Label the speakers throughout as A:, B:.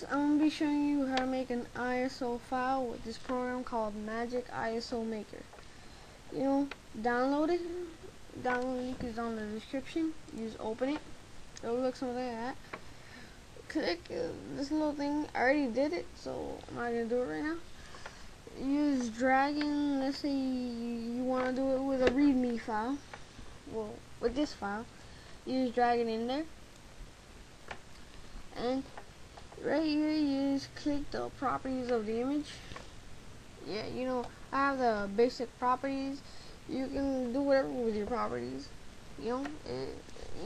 A: guys, I'm going to be showing you how to make an ISO file with this program called Magic ISO Maker. You know, download it. Download link is on the description. You just open it. It'll look something like that. Click uh, this little thing. I already did it, so I'm not going to do it right now. Use dragging, let's say you want to do it with a readme file. Well, with this file. You use dragging in there. And right here you just click the properties of the image. Yeah you know I have the basic properties. You can do whatever with your properties you know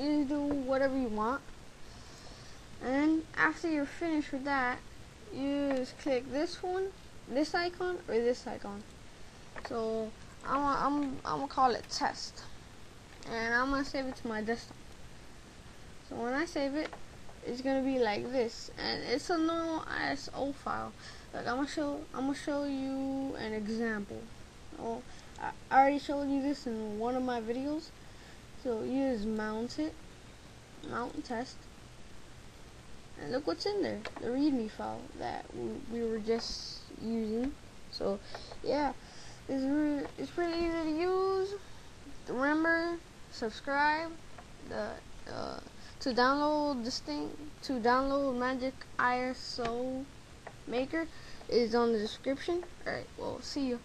A: you do whatever you want. And after you're finished with that you just click this one this icon or this icon. So I'm, I'm, I'm gonna call it test. And I'm gonna save it to my desktop. So when I save it it's gonna be like this. And it's a normal ISO file. Like I'm gonna show I'm gonna show you an example. Oh, well, I already showed you this in one of my videos. So you just mount it. Mount test. And look what's in there. The readme file that we, we were just using. So yeah. It's, it's pretty easy to use. Remember subscribe. The to download this thing, to download Magic ISO Maker is on the description. Alright, well, see you.